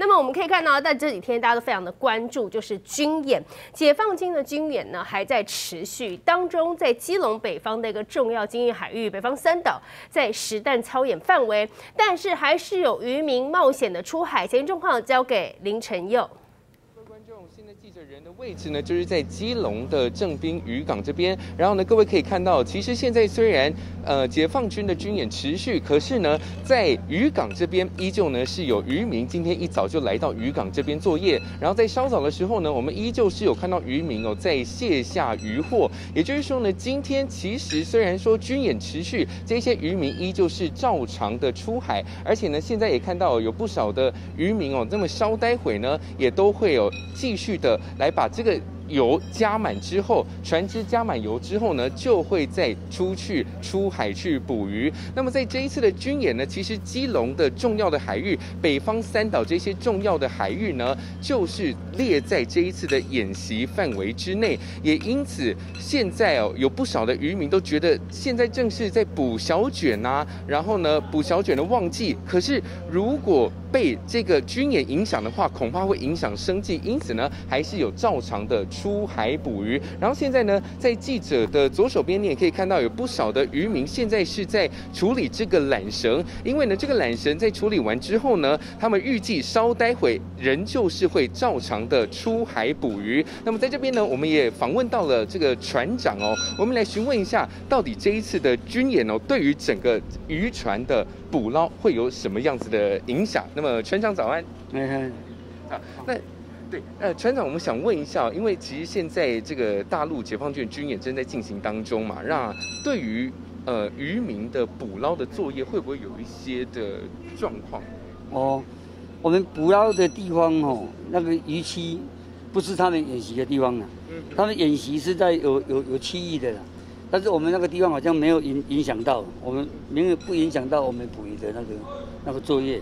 那么我们可以看到，在这几天大家都非常的关注，就是军演，解放军的军演呢还在持续当中，在基隆北方的一个重要经济海域，北方三岛在实弹操演范围，但是还是有渔民冒险的出海，前状况交给林晨佑。人的位置呢，就是在基隆的正滨渔港这边。然后呢，各位可以看到，其实现在虽然呃解放军的军演持续，可是呢，在渔港这边依旧呢是有渔民今天一早就来到渔港这边作业。然后在稍早的时候呢，我们依旧是有看到渔民哦在卸下渔获。也就是说呢，今天其实虽然说军演持续，这些渔民依旧是照常的出海，而且呢，现在也看到有不少的渔民哦，那么稍待会呢，也都会有继续的。来把这个。油加满之后，船只加满油之后呢，就会再出去出海去捕鱼。那么在这一次的军演呢，其实基隆的重要的海域、北方三岛这些重要的海域呢，就是列在这一次的演习范围之内。也因此，现在哦，有不少的渔民都觉得现在正是在捕小卷啊，然后呢，捕小卷的旺季。可是如果被这个军演影响的话，恐怕会影响生计。因此呢，还是有照常的。出海捕鱼，然后现在呢，在记者的左手边，你也可以看到有不少的渔民现在是在处理这个缆绳，因为呢，这个缆绳在处理完之后呢，他们预计稍待会仍旧是会照常的出海捕鱼。那么在这边呢，我们也访问到了这个船长哦，我们来询问一下，到底这一次的军演哦，对于整个渔船的捕捞会有什么样子的影响？那么船长早安，嗯，好，那。对，呃，船长，我们想问一下，因为其实现在这个大陆解放军军演正在进行当中嘛，那对于呃渔民的捕捞的作业，会不会有一些的状况？哦，我们捕捞的地方哦，那个渔区不是他们演习的地方啊，嗯，他们演习是在有有有区域的啦，但是我们那个地方好像没有影影响到，我们没有不影响到我们捕鱼的那个那个作业。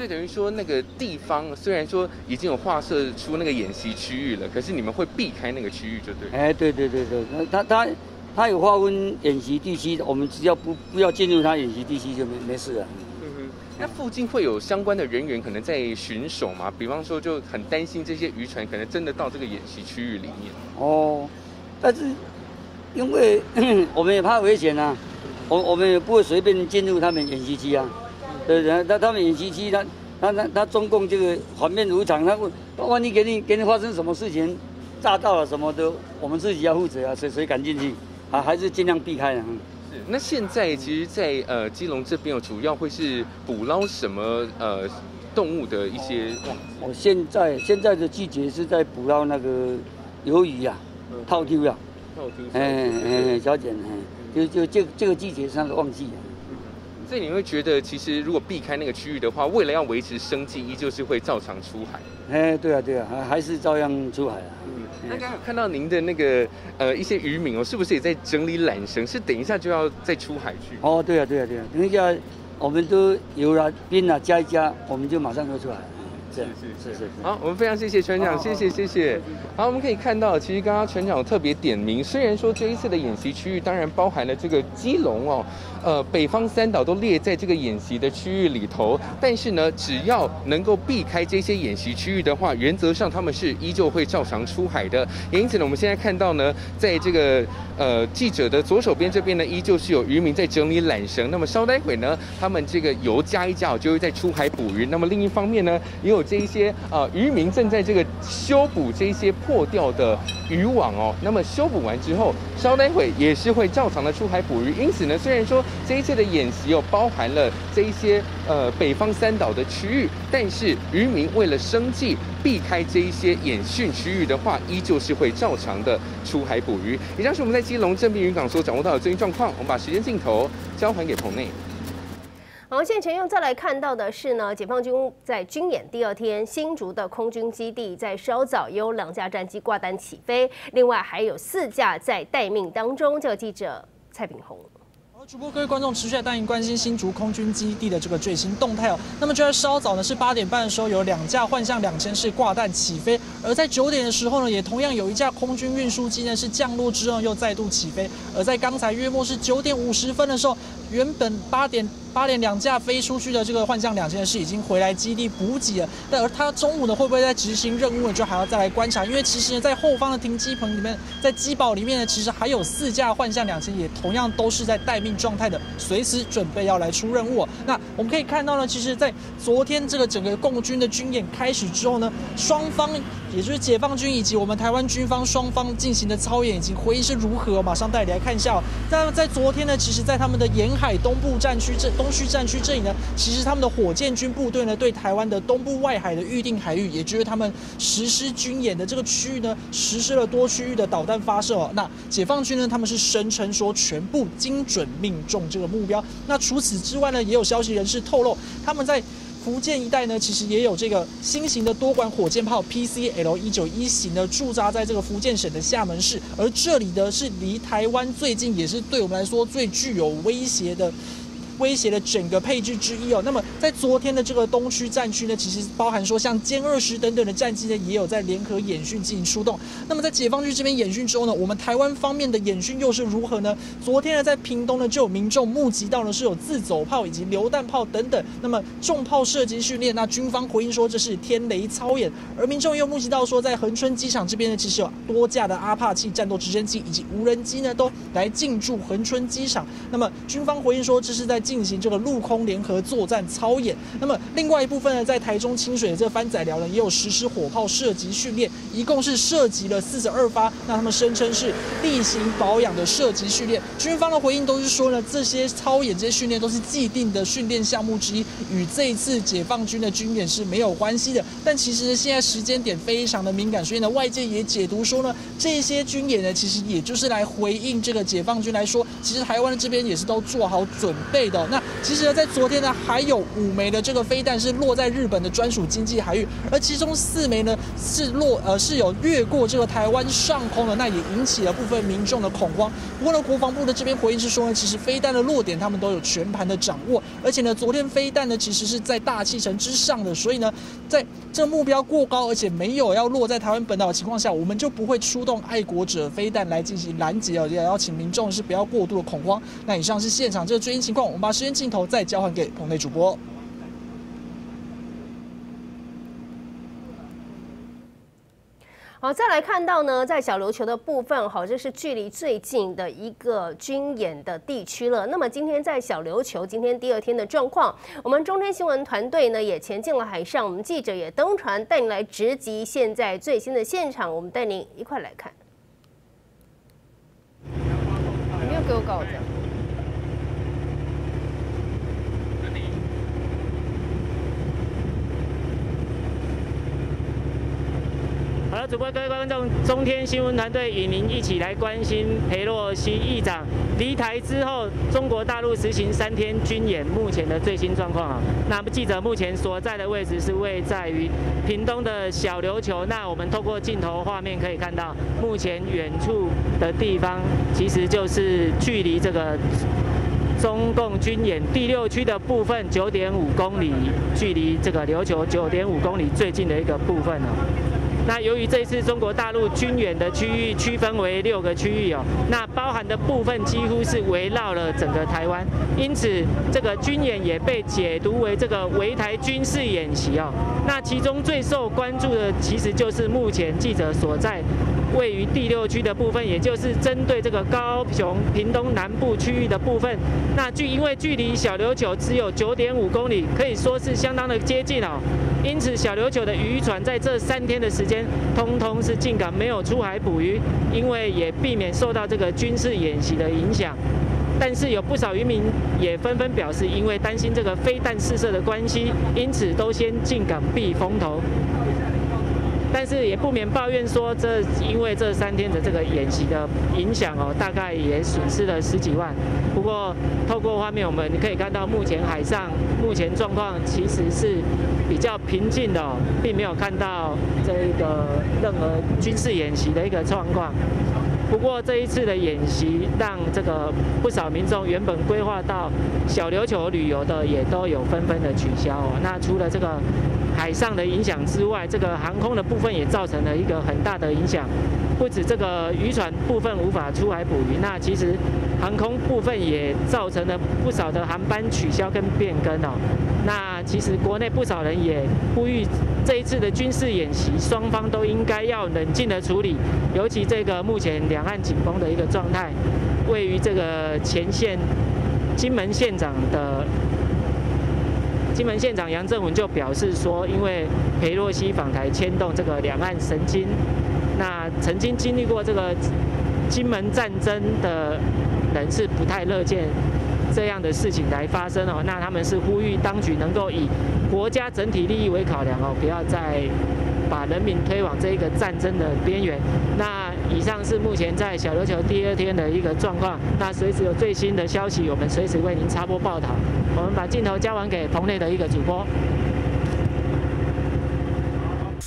所以等于说，那个地方虽然说已经有划设出那个演习区域了，可是你们会避开那个区域，就对。哎，对对对对，那他他他有划分演习地区，我们只要不不要进入他演习地区就没没事了。嗯哼，那附近会有相关的人员可能在巡守嘛？比方说，就很担心这些渔船可能真的到这个演习区域里面。哦，但是因为 我们也怕危险啊，我我们也不会随便进入他们演习区啊。对，然后他他们演习期，他他他他中共这个反面如常，他万一给你给你发生什么事情，炸到了什么的，我们自己要负责啊，谁谁敢进去啊？还是尽量避开啊。是，那现在其实，在呃基隆这边，主要会是捕捞什么呃动物的一些旺季？我现在现在的季节是在捕捞那个鱿鱼啊，套丢呀，套丢哎哎，小姐，哎，就就这这个季节是那个旺季。所以你会觉得，其实如果避开那个区域的话，为了要维持生计，依旧是会照常出海。哎，对啊，对啊，还还是照样出海啊。嗯，那刚刚看到您的那个呃一些渔民哦，是不是也在整理缆绳？是等一下就要再出海去？哦，对啊，对啊，对啊，等一下我们都游了、冰了，加一加，我们就马上就出海。是是是是，好，我们非常谢谢船长，谢谢谢谢。好，我们可以看到，其实刚刚船长特别点名，虽然说这一次的演习区域当然包含了这个基隆哦，呃，北方三岛都列在这个演习的区域里头，但是呢，只要能够避开这些演习区域的话，原则上他们是依旧会照常出海的。也因此呢，我们现在看到呢，在这个呃记者的左手边这边呢，依旧是有渔民在整理缆绳。那么稍待会呢，他们这个油加一加，就会在出海捕鱼。那么另一方面呢，也有。这一些呃渔民正在这个修补这些破掉的渔网哦，那么修补完之后，稍待会也是会照常的出海捕鱼。因此呢，虽然说这一次的演习哦包含了这一些呃北方三岛的区域，但是渔民为了生计避开这一些演训区域的话，依旧是会照常的出海捕鱼。以上是我们在基隆正滨渔港所掌握到的最新状况。我们把时间镜头交还给棚内。好，现在陈用再来看到的是呢，解放军在军演第二天，新竹的空军基地在稍早有两架战机挂单起飞，另外还有四架在待命当中。这个记者蔡炳宏。主播各位观众持续在带您关心新竹空军基地的这个最新动态哦。那么就在稍早呢，是八点半的时候，有两架幻象两千式挂弹起飞；而在九点的时候呢，也同样有一架空军运输机呢是降落之后又再度起飞。而在刚才约莫是九点五十分的时候，原本八点八点两架飞出去的这个幻象两千是已经回来基地补给了。但而他中午呢会不会在执行任务呢？就还要再来观察。因为其实呢，在后方的停机棚里面，在机堡里面呢，其实还有四架幻象两千，也同样都是在待命状态的，随时准备要来出任务。那我们可以看到呢，其实，在昨天这个整个共军的军演开始之后呢，双方也就是解放军以及我们台湾军方双方进行的操演以及回应是如何？马上带你来看一下。那在昨天呢，其实，在他们的沿海东部战区这东区战区这里呢，其实他们的火箭军部队呢，对台湾的东部外海的预定海域，也就是他们实施军演的这个区域呢，实施了多区域的导弹发射。那解放军呢，他们是声称说全部精准命中这个目标。那除此之外呢，也有消息人士透露，他们在福建一带呢，其实也有这个新型的多管火箭炮 PCL 一九一型呢，驻扎在这个福建省的厦门市，而这里呢是离台湾最近，也是对我们来说最具有威胁的。威胁的整个配置之一哦。那么在昨天的这个东区战区呢，其实包含说像歼二十等等的战机呢，也有在联合演训进行出动。那么在解放军这边演训之后呢，我们台湾方面的演训又是如何呢？昨天呢，在屏东呢，就有民众目击到呢，是有自走炮以及榴弹炮等等，那么重炮射击训练。那军方回应说这是天雷操演，而民众又目击到说，在恒春机场这边呢，其实有多架的阿帕奇战斗直升机以及无人机呢，都来进驻恒春机场。那么军方回应说，这是在进行这个陆空联合作战操演。那么另外一部分呢，在台中清水的这番仔寮呢，也有实施火炮射击训练，一共是射击了四十二发。那他们声称是例行保养的射击训练。军方的回应都是说呢，这些操演、这些训练都是既定的训练项目之一，与这一次解放军的军演是没有关系的。但其实现在时间点非常的敏感，所以呢，外界也解读说呢，这些军演呢，其实也就是来回应这个解放军来说，其实台湾这边也是都做好准备的。那其实呢，在昨天呢，还有五枚的这个飞弹是落在日本的专属经济海域，而其中四枚呢是落呃是有越过这个台湾上空的，那也引起了部分民众的恐慌。不过呢，国防部的这边回应是说呢，其实飞弹的落点他们都有全盘的掌握，而且呢，昨天飞弹呢其实是在大气层之上的，所以呢，在这目标过高而且没有要落在台湾本岛的情况下，我们就不会出动爱国者飞弹来进行拦截哦，也要请民众是不要过度的恐慌。那以上是现场这个最新情况，把时间镜头再交还给棚内主播。好，再来看到呢，在小琉球的部分，好，这是距离最近的一个军演的地区了。那么今天在小琉球，今天第二天的状况，我们中天新闻团队呢也前进了海上，我们记者也登船，带您来直击现在最新的现场，我们带您一块来看。你没有给我稿子。主播各位观众，中天新闻团队与您一起来关心裴洛西议长离台之后，中国大陆实行三天军演目前的最新状况啊。那么记者目前所在的位置是位在于屏东的小琉球。那我们透过镜头画面可以看到，目前远处的地方其实就是距离这个中共军演第六区的部分九点五公里，距离这个琉球九点五公里最近的一个部分哦。那由于这次中国大陆军演的区域区分为六个区域哦，那包含的部分几乎是围绕了整个台湾，因此这个军演也被解读为这个围台军事演习哦。那其中最受关注的其实就是目前记者所在位于第六区的部分，也就是针对这个高雄、屏东南部区域的部分。那距因为距离小琉球只有九点五公里，可以说是相当的接近哦。因此，小琉球的渔船在这三天的时间，通通是进港，没有出海捕鱼，因为也避免受到这个军事演习的影响。但是有不少渔民也纷纷表示，因为担心这个飞弹试射的关系，因此都先进港避风头。但是也不免抱怨说，这因为这三天的这个演习的影响哦，大概也损失了十几万。不过透过画面我们可以看到，目前海上目前状况其实是比较平静的，并没有看到这一个任何军事演习的一个状况。不过这一次的演习，让这个不少民众原本规划到小琉球旅游的，也都有纷纷的取消哦。那除了这个。海上的影响之外，这个航空的部分也造成了一个很大的影响。不止这个渔船部分无法出海捕鱼，那其实航空部分也造成了不少的航班取消跟变更哦。那其实国内不少人也呼吁这一次的军事演习，双方都应该要冷静的处理，尤其这个目前两岸紧绷的一个状态，位于这个前线金门县长的。金门县长杨振文就表示说，因为裴洛西访台牵动这个两岸神经，那曾经经历过这个金门战争的人是不太乐见这样的事情来发生哦。那他们是呼吁当局能够以国家整体利益为考量哦，不要再把人民推往这一个战争的边缘。那以上是目前在小琉球第二天的一个状况。那随时有最新的消息，我们随时为您插播报道。我们把镜头交还给棚内的一个主播。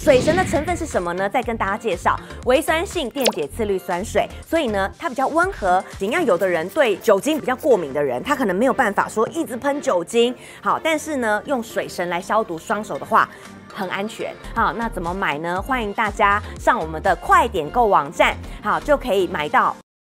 水神的成分是什么呢？再跟大家介绍，微酸性电解次氯酸水，所以呢，它比较温和。尽量有的人对酒精比较过敏的人，他可能没有办法说一直喷酒精。好，但是呢，用水神来消毒双手的话。很安全，好，那怎么买呢？欢迎大家上我们的快点购网站，好，就可以买到